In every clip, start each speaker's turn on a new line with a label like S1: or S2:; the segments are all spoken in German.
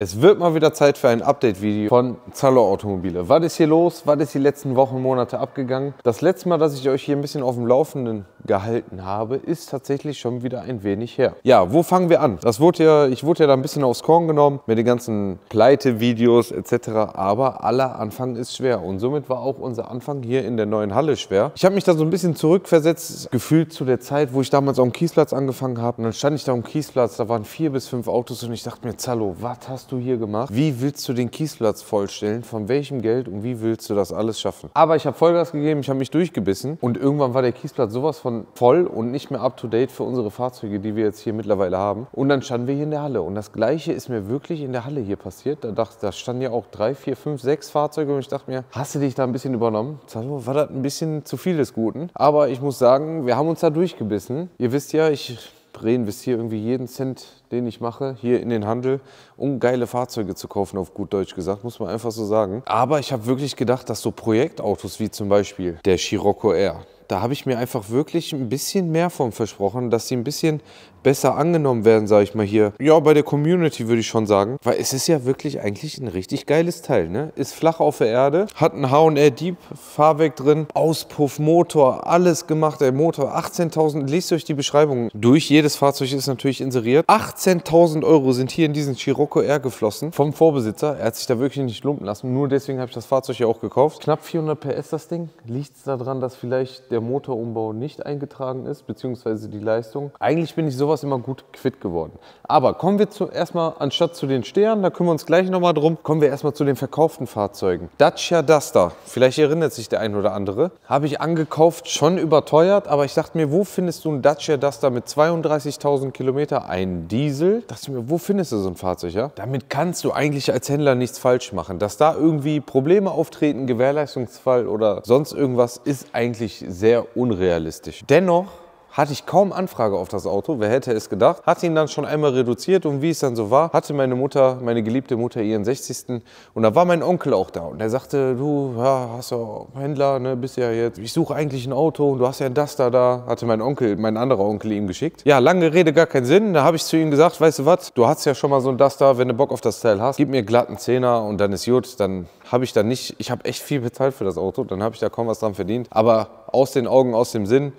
S1: Es wird mal wieder Zeit für ein Update-Video von Zallo Automobile. Was ist hier los? Was ist die letzten Wochen, Monate abgegangen? Das letzte Mal, dass ich euch hier ein bisschen auf dem Laufenden gehalten habe, ist tatsächlich schon wieder ein wenig her. Ja, wo fangen wir an? Das wurde ja, ich wurde ja da ein bisschen aufs Korn genommen mit den ganzen Pleite-Videos etc. Aber aller Anfang ist schwer und somit war auch unser Anfang hier in der neuen Halle schwer. Ich habe mich da so ein bisschen zurückversetzt, gefühlt zu der Zeit, wo ich damals am Kiesplatz angefangen habe. Und dann stand ich da am Kiesplatz, da waren vier bis fünf Autos und ich dachte mir, Zallo, was hast du hier gemacht? Wie willst du den Kiesplatz vollstellen? Von welchem Geld und wie willst du das alles schaffen? Aber ich habe Vollgas gegeben, ich habe mich durchgebissen und irgendwann war der Kiesplatz sowas von voll und nicht mehr up to date für unsere Fahrzeuge, die wir jetzt hier mittlerweile haben. Und dann standen wir hier in der Halle und das Gleiche ist mir wirklich in der Halle hier passiert. Da, dachte, da standen ja auch drei, vier, fünf, sechs Fahrzeuge und ich dachte mir, hast du dich da ein bisschen übernommen? War das ein bisschen zu viel des Guten? Aber ich muss sagen, wir haben uns da durchgebissen. Ihr wisst ja, ich reinvestiere irgendwie jeden Cent, den ich mache, hier in den Handel, um geile Fahrzeuge zu kaufen, auf gut Deutsch gesagt, muss man einfach so sagen. Aber ich habe wirklich gedacht, dass so Projektautos wie zum Beispiel der Scirocco R, da habe ich mir einfach wirklich ein bisschen mehr von versprochen, dass sie ein bisschen besser angenommen werden, sage ich mal hier. Ja, bei der Community würde ich schon sagen. Weil es ist ja wirklich eigentlich ein richtig geiles Teil. Ne? Ist flach auf der Erde, hat ein H&R Deep Fahrwerk drin, Auspuff, Motor, alles gemacht. Der Motor 18.000, lest euch die Beschreibung durch. Jedes Fahrzeug ist natürlich inseriert. 18.000 Euro sind hier in diesen Scirocco R geflossen vom Vorbesitzer. Er hat sich da wirklich nicht lumpen lassen. Nur deswegen habe ich das Fahrzeug ja auch gekauft. Knapp 400 PS das Ding. Liegt es daran, dass vielleicht der Motorumbau nicht eingetragen ist, beziehungsweise die Leistung? Eigentlich bin ich so sowas immer gut quitt geworden. Aber kommen wir zu, erstmal, anstatt zu den Stehern, da kümmern wir uns gleich nochmal drum, kommen wir erstmal zu den verkauften Fahrzeugen. Dacia Duster, vielleicht erinnert sich der ein oder andere, habe ich angekauft, schon überteuert, aber ich dachte mir, wo findest du einen Dacia Duster mit 32.000 Kilometer, ein Diesel? Da dachte ich mir, wo findest du so ein Fahrzeug, ja? Damit kannst du eigentlich als Händler nichts falsch machen. Dass da irgendwie Probleme auftreten, Gewährleistungsfall oder sonst irgendwas, ist eigentlich sehr unrealistisch. Dennoch hatte ich kaum Anfrage auf das Auto. Wer hätte es gedacht? Hatte ihn dann schon einmal reduziert und wie es dann so war, hatte meine Mutter, meine geliebte Mutter ihren 60. Und da war mein Onkel auch da und er sagte, du ja, hast ja Händler, ne, bist ja jetzt, ich suche eigentlich ein Auto und du hast ja ein Duster da. Hatte mein Onkel, mein anderer Onkel ihm geschickt. Ja, lange Rede, gar keinen Sinn. Da habe ich zu ihm gesagt, weißt du was, du hast ja schon mal so ein Duster, wenn du Bock auf das Teil hast, gib mir glatten Zehner und dann ist gut, dann habe ich da nicht, ich habe echt viel bezahlt für das Auto, dann habe ich da kaum was dran verdient. Aber aus den Augen, aus dem Sinn,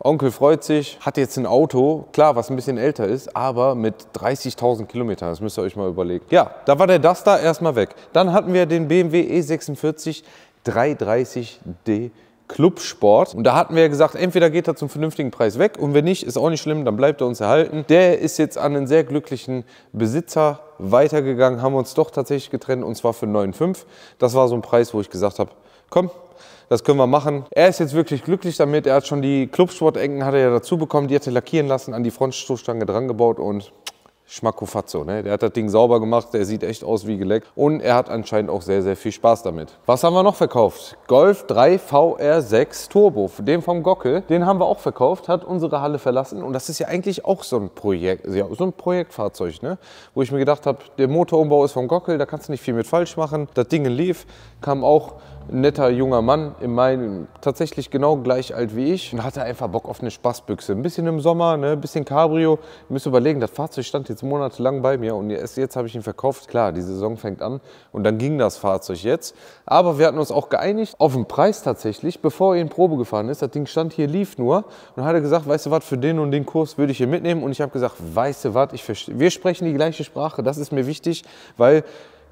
S1: Onkel freut sich, hat jetzt ein Auto, klar, was ein bisschen älter ist, aber mit 30.000 Kilometern, das müsst ihr euch mal überlegen. Ja, da war der Duster erstmal weg. Dann hatten wir den BMW E46 330D Clubsport. Und da hatten wir gesagt, entweder geht er zum vernünftigen Preis weg und wenn nicht, ist auch nicht schlimm, dann bleibt er uns erhalten. Der ist jetzt an einen sehr glücklichen Besitzer weitergegangen, haben uns doch tatsächlich getrennt und zwar für 9,5. Das war so ein Preis, wo ich gesagt habe, komm, das können wir machen. Er ist jetzt wirklich glücklich damit. Er hat schon die Clubsport-Ecken hat er ja dazu bekommen. Die hat er lackieren lassen, an die Frontstoßstange dran gebaut und Schmackofatzo. Ne? Der hat das Ding sauber gemacht, der sieht echt aus wie geleckt. Und er hat anscheinend auch sehr, sehr viel Spaß damit. Was haben wir noch verkauft? Golf 3 VR6 Turbo, den vom Gockel. Den haben wir auch verkauft, hat unsere Halle verlassen. Und das ist ja eigentlich auch so ein Projekt, ja, so ein Projektfahrzeug, ne? wo ich mir gedacht habe, der Motorumbau ist vom Gockel, da kannst du nicht viel mit falsch machen. Das Ding lief, kam auch netter junger Mann, im Mai tatsächlich genau gleich alt wie ich und hatte einfach Bock auf eine Spaßbüchse. Ein bisschen im Sommer, ne, ein bisschen Cabrio. Ihr müsst überlegen, das Fahrzeug stand jetzt monatelang bei mir und erst jetzt habe ich ihn verkauft. Klar, die Saison fängt an und dann ging das Fahrzeug jetzt. Aber wir hatten uns auch geeinigt auf den Preis tatsächlich, bevor er in Probe gefahren ist. Das Ding stand hier, lief nur und hat er gesagt, weißt du was, für den und den Kurs würde ich hier mitnehmen und ich habe gesagt, weißt du was, ich wir sprechen die gleiche Sprache, das ist mir wichtig, weil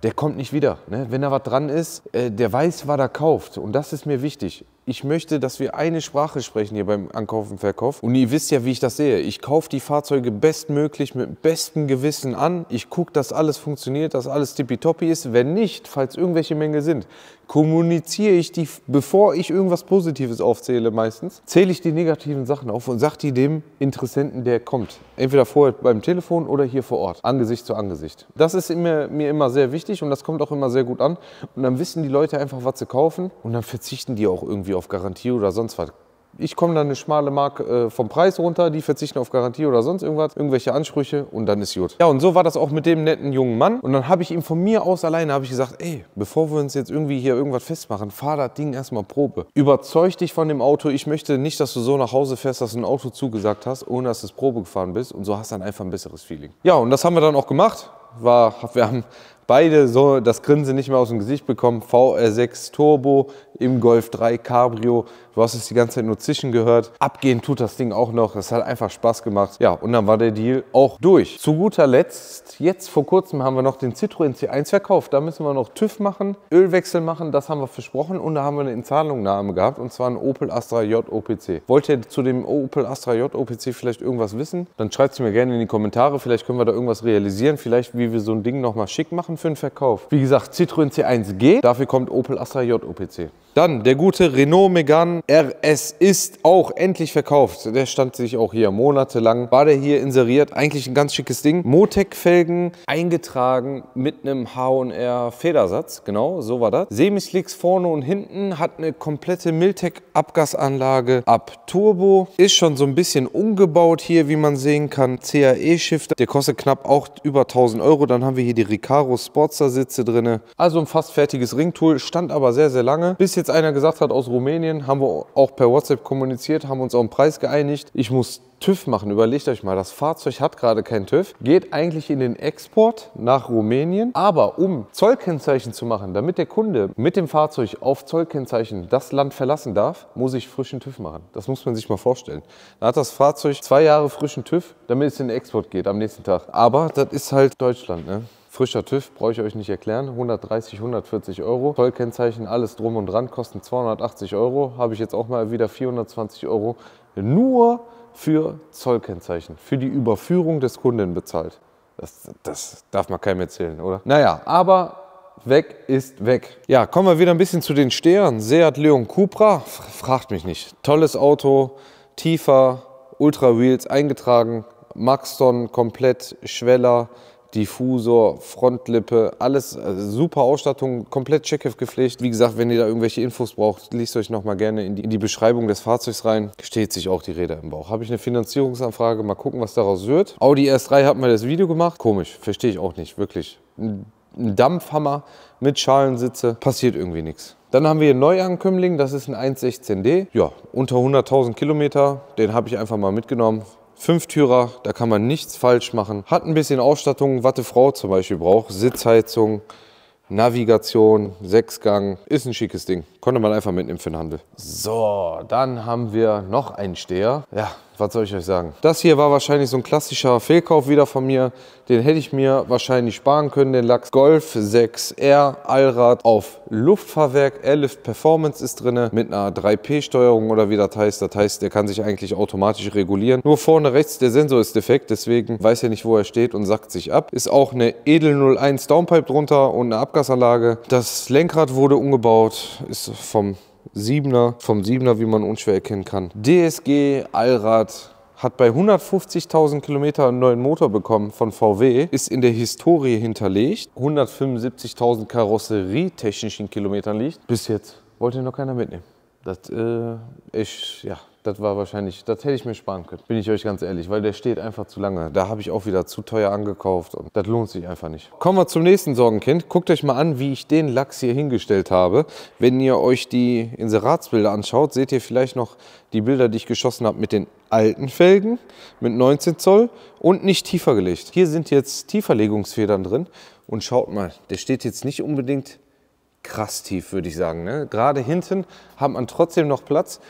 S1: der kommt nicht wieder. Ne? Wenn da was dran ist, äh, der weiß, was er kauft. Und das ist mir wichtig. Ich möchte, dass wir eine Sprache sprechen hier beim Ankauf und Verkauf. Und ihr wisst ja, wie ich das sehe. Ich kaufe die Fahrzeuge bestmöglich mit bestem Gewissen an. Ich gucke, dass alles funktioniert, dass alles tippitoppi ist. Wenn nicht, falls irgendwelche Mängel sind, kommuniziere ich die, bevor ich irgendwas Positives aufzähle meistens, zähle ich die negativen Sachen auf und sage die dem Interessenten, der kommt. Entweder vorher beim Telefon oder hier vor Ort, Angesicht zu Angesicht. Das ist mir, mir immer sehr wichtig und das kommt auch immer sehr gut an. Und dann wissen die Leute einfach, was sie kaufen und dann verzichten die auch irgendwie auf Garantie oder sonst was. Ich komme dann eine schmale Mark äh, vom Preis runter, die verzichten auf Garantie oder sonst irgendwas, irgendwelche Ansprüche und dann ist gut. Ja, und so war das auch mit dem netten jungen Mann. Und dann habe ich ihm von mir aus alleine ich gesagt, ey, bevor wir uns jetzt irgendwie hier irgendwas festmachen, fahr das Ding erstmal Probe. Überzeug dich von dem Auto. Ich möchte nicht, dass du so nach Hause fährst, dass du ein Auto zugesagt hast, ohne dass du es Probe gefahren bist. Und so hast du dann einfach ein besseres Feeling. Ja, und das haben wir dann auch gemacht war, wir haben beide so das Grinsen nicht mehr aus dem Gesicht bekommen. VR6 Turbo im Golf 3 Cabrio. Du hast es die ganze Zeit nur zischen gehört. Abgehen tut das Ding auch noch. Es hat einfach Spaß gemacht. Ja, und dann war der Deal auch durch. Zu guter Letzt, jetzt vor kurzem haben wir noch den Citroën C1 verkauft. Da müssen wir noch TÜV machen, Ölwechsel machen, das haben wir versprochen. Und da haben wir eine Inzahlungnahme gehabt und zwar ein Opel Astra J OPC. Wollt ihr zu dem Opel Astra J OPC vielleicht irgendwas wissen? Dann schreibt es mir gerne in die Kommentare. Vielleicht können wir da irgendwas realisieren. Vielleicht, wie wir so ein Ding nochmal schick machen für den Verkauf. Wie gesagt, Citroën C1 geht. Dafür kommt Opel Astra J OPC. Dann der gute Renault Megane RS ist auch endlich verkauft. Der stand sich auch hier monatelang. War der hier inseriert. Eigentlich ein ganz schickes Ding. Motec-Felgen eingetragen mit einem H&R Federsatz. Genau, so war das. Semislicks vorne und hinten. Hat eine komplette Miltec Abgasanlage ab Turbo. Ist schon so ein bisschen umgebaut hier, wie man sehen kann. CAE-Shifter. Der kostet knapp auch über 1000 Euro. Dann haben wir hier die Recaro Sportster Sitze drin. Also ein fast fertiges Ringtool. Stand aber sehr, sehr lange. Bis jetzt einer gesagt hat aus Rumänien, haben wir auch per WhatsApp kommuniziert, haben uns auf den Preis geeinigt. Ich muss TÜV machen. Überlegt euch mal, das Fahrzeug hat gerade keinen TÜV, geht eigentlich in den Export nach Rumänien. Aber um Zollkennzeichen zu machen, damit der Kunde mit dem Fahrzeug auf Zollkennzeichen das Land verlassen darf, muss ich frischen TÜV machen. Das muss man sich mal vorstellen. Da hat das Fahrzeug zwei Jahre frischen TÜV, damit es in den Export geht am nächsten Tag. Aber das ist halt Deutschland, ne? Frischer TÜV brauche ich euch nicht erklären. 130, 140 Euro. Zollkennzeichen, alles drum und dran, kosten 280 Euro. Habe ich jetzt auch mal wieder 420 Euro nur für Zollkennzeichen, für die Überführung des Kunden bezahlt. Das, das darf man keinem erzählen, oder? Naja, aber weg ist weg. Ja, kommen wir wieder ein bisschen zu den Stehern. Seat Leon Cupra, fragt mich nicht. Tolles Auto, tiefer, Ultra Wheels eingetragen, Maxton komplett, Schweller, Diffusor, Frontlippe, alles also super Ausstattung, komplett Checkheft gepflegt. Wie gesagt, wenn ihr da irgendwelche Infos braucht, liest euch noch mal gerne in die, in die Beschreibung des Fahrzeugs rein. Steht sich auch die Räder im Bauch. Habe ich eine Finanzierungsanfrage, mal gucken, was daraus wird. Audi S3 hat mal das Video gemacht. Komisch, verstehe ich auch nicht, wirklich. Ein Dampfhammer mit Schalensitze, passiert irgendwie nichts. Dann haben wir hier Neuankömmling, das ist ein 116D. Ja, unter 100.000 Kilometer, den habe ich einfach mal mitgenommen. Fünftürer, da kann man nichts falsch machen. Hat ein bisschen Ausstattung, was eine Frau zum Beispiel braucht. Sitzheizung, Navigation, Sechsgang. Ist ein schickes Ding. Konnte man einfach mitnehmen für den Handel. So, dann haben wir noch einen Steher. Ja, was soll ich euch sagen? Das hier war wahrscheinlich so ein klassischer Fehlkauf wieder von mir. Den hätte ich mir wahrscheinlich sparen können, den Lachs Golf 6R Allrad auf Luftfahrwerk. Airlift Performance ist drin mit einer 3P-Steuerung oder wie das heißt. Das heißt, der kann sich eigentlich automatisch regulieren. Nur vorne rechts der Sensor ist defekt, deswegen weiß er nicht, wo er steht und sackt sich ab. Ist auch eine Edel 01 Downpipe drunter und eine Abgasanlage. Das Lenkrad wurde umgebaut, ist vom 7er, vom 7er, wie man unschwer erkennen kann. DSG Allrad hat bei 150.000 Kilometern einen neuen Motor bekommen von VW, ist in der Historie hinterlegt, 175.000 karosserietechnischen Kilometern liegt. Bis jetzt wollte noch keiner mitnehmen. Das äh, ist, ja, das war wahrscheinlich, das hätte ich mir sparen können, bin ich euch ganz ehrlich, weil der steht einfach zu lange. Da habe ich auch wieder zu teuer angekauft und das lohnt sich einfach nicht. Kommen wir zum nächsten Sorgenkind. Guckt euch mal an, wie ich den Lachs hier hingestellt habe. Wenn ihr euch die Inseratsbilder anschaut, seht ihr vielleicht noch die Bilder, die ich geschossen habe mit den alten Felgen mit 19 Zoll und nicht tiefer gelegt. Hier sind jetzt Tieferlegungsfedern drin und schaut mal, der steht jetzt nicht unbedingt krass tief, würde ich sagen. Ne? Gerade hinten hat man trotzdem noch Platz.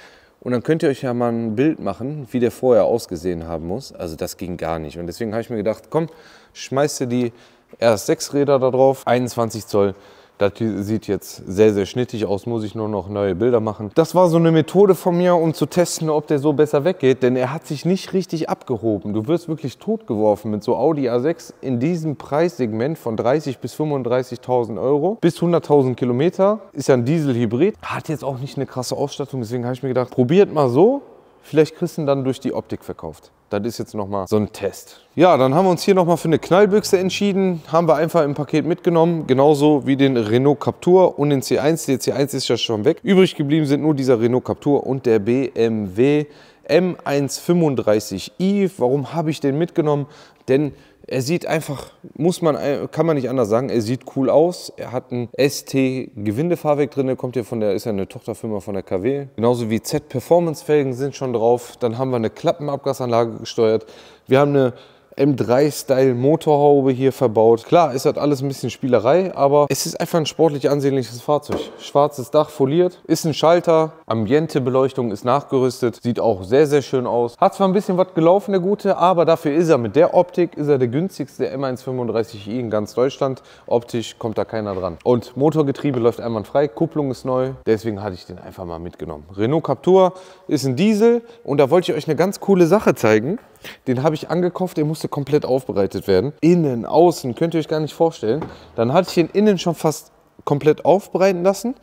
S1: Und dann könnt ihr euch ja mal ein Bild machen, wie der vorher ausgesehen haben muss. Also das ging gar nicht. Und deswegen habe ich mir gedacht, komm, schmeißt ihr die RS6-Räder da drauf, 21 Zoll. Das sieht jetzt sehr, sehr schnittig aus, muss ich nur noch neue Bilder machen. Das war so eine Methode von mir, um zu testen, ob der so besser weggeht, denn er hat sich nicht richtig abgehoben. Du wirst wirklich totgeworfen mit so Audi A6 in diesem Preissegment von 30.000 bis 35.000 Euro bis 100.000 Kilometer. Ist ja ein Diesel-Hybrid. Hat jetzt auch nicht eine krasse Ausstattung, deswegen habe ich mir gedacht, probiert mal so. Vielleicht kriegst du ihn dann durch die Optik verkauft. Das ist jetzt nochmal so ein Test. Ja, dann haben wir uns hier nochmal für eine Knallbüchse entschieden. Haben wir einfach im Paket mitgenommen. Genauso wie den Renault Captur und den C1. Der C1 ist ja schon weg. Übrig geblieben sind nur dieser Renault Captur und der BMW M135i. Warum habe ich den mitgenommen? Denn er sieht einfach, muss man, kann man nicht anders sagen, er sieht cool aus. Er hat ein ST-Gewindefahrwerk drin, kommt hier von der, ist ja eine Tochterfirma von der KW. Genauso wie Z-Performance-Felgen sind schon drauf. Dann haben wir eine Klappenabgasanlage gesteuert. Wir haben eine M3-Style Motorhaube hier verbaut. Klar ist das alles ein bisschen Spielerei, aber es ist einfach ein sportlich ansehnliches Fahrzeug. Schwarzes Dach foliert, ist ein Schalter, Ambiente-Beleuchtung ist nachgerüstet, sieht auch sehr, sehr schön aus. Hat zwar ein bisschen was gelaufen, der Gute, aber dafür ist er mit der Optik, ist er der günstigste M135i in ganz Deutschland. Optisch kommt da keiner dran. Und Motorgetriebe läuft einwandfrei, Kupplung ist neu, deswegen hatte ich den einfach mal mitgenommen. Renault Captur ist ein Diesel und da wollte ich euch eine ganz coole Sache zeigen. Den habe ich angekauft, der musste komplett aufbereitet werden. Innen, außen, könnt ihr euch gar nicht vorstellen. Dann hatte ich ihn innen schon fast komplett aufbereiten lassen.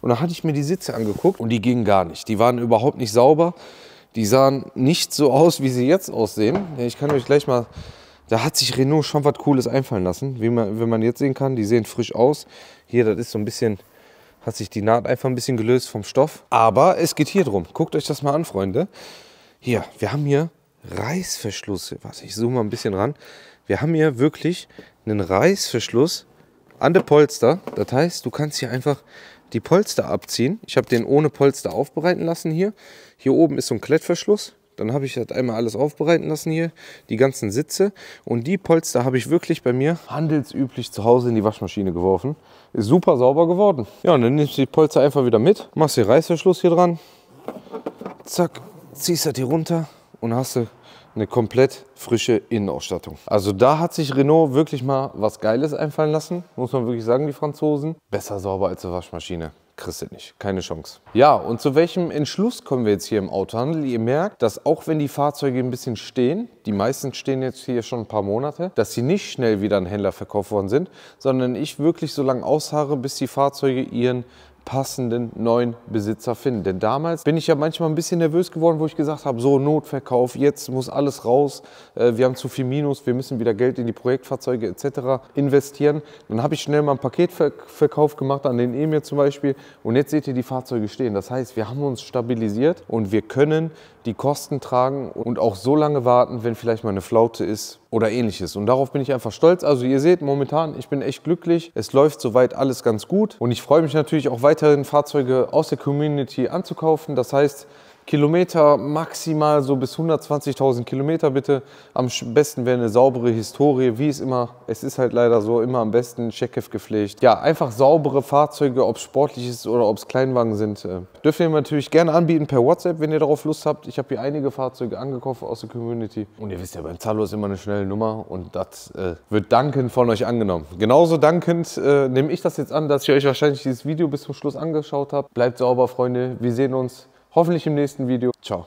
S1: Und dann hatte ich mir die Sitze angeguckt und die gingen gar nicht. Die waren überhaupt nicht sauber. Die sahen nicht so aus, wie sie jetzt aussehen. Ich kann euch gleich mal... Da hat sich Renault schon was Cooles einfallen lassen, wie man, wenn man jetzt sehen kann. Die sehen frisch aus. Hier, das ist so ein bisschen hat sich die Naht einfach ein bisschen gelöst vom Stoff. Aber es geht hier drum. Guckt euch das mal an, Freunde. Hier, wir haben hier Reißverschluss. Was, ich zoome mal ein bisschen ran. Wir haben hier wirklich einen Reißverschluss an der Polster. Das heißt, du kannst hier einfach die Polster abziehen. Ich habe den ohne Polster aufbereiten lassen hier. Hier oben ist so ein Klettverschluss. Dann habe ich das einmal alles aufbereiten lassen hier, die ganzen Sitze. Und die Polster habe ich wirklich bei mir handelsüblich zu Hause in die Waschmaschine geworfen. Ist super sauber geworden. Ja, und dann nimmst du die Polster einfach wieder mit, machst den Reißverschluss hier dran. Zack, ziehst das hier runter und hast du eine komplett frische Innenausstattung. Also da hat sich Renault wirklich mal was Geiles einfallen lassen, muss man wirklich sagen, die Franzosen. Besser sauber als eine Waschmaschine kriegst du nicht. Keine Chance. Ja, und zu welchem Entschluss kommen wir jetzt hier im Autohandel? Ihr merkt, dass auch wenn die Fahrzeuge ein bisschen stehen, die meisten stehen jetzt hier schon ein paar Monate, dass sie nicht schnell wieder an Händler verkauft worden sind, sondern ich wirklich so lange ausharre, bis die Fahrzeuge ihren passenden neuen Besitzer finden. Denn damals bin ich ja manchmal ein bisschen nervös geworden, wo ich gesagt habe, so Notverkauf, jetzt muss alles raus, äh, wir haben zu viel Minus, wir müssen wieder Geld in die Projektfahrzeuge etc. investieren. Dann habe ich schnell mal einen Paketverkauf gemacht an den Emir zum Beispiel und jetzt seht ihr die Fahrzeuge stehen. Das heißt, wir haben uns stabilisiert und wir können die Kosten tragen und auch so lange warten, wenn vielleicht mal eine Flaute ist oder ähnliches. Und darauf bin ich einfach stolz. Also ihr seht momentan, ich bin echt glücklich. Es läuft soweit alles ganz gut. Und ich freue mich natürlich auch weiterhin Fahrzeuge aus der Community anzukaufen. Das heißt, Kilometer maximal so bis 120.000 Kilometer bitte. Am besten wäre eine saubere Historie, wie es immer, es ist halt leider so, immer am besten Checkheft gepflegt. Ja, einfach saubere Fahrzeuge, ob es sportlich ist oder ob es Kleinwagen sind, äh, dürft ihr natürlich gerne anbieten per WhatsApp, wenn ihr darauf Lust habt. Ich habe hier einige Fahrzeuge angekauft aus der Community. Und ihr wisst ja, beim Zallo ist immer eine schnelle Nummer und das äh, wird dankend von euch angenommen. Genauso dankend äh, nehme ich das jetzt an, dass ihr euch wahrscheinlich dieses Video bis zum Schluss angeschaut habt. Bleibt sauber, Freunde. Wir sehen uns. Hoffentlich im nächsten Video. Ciao.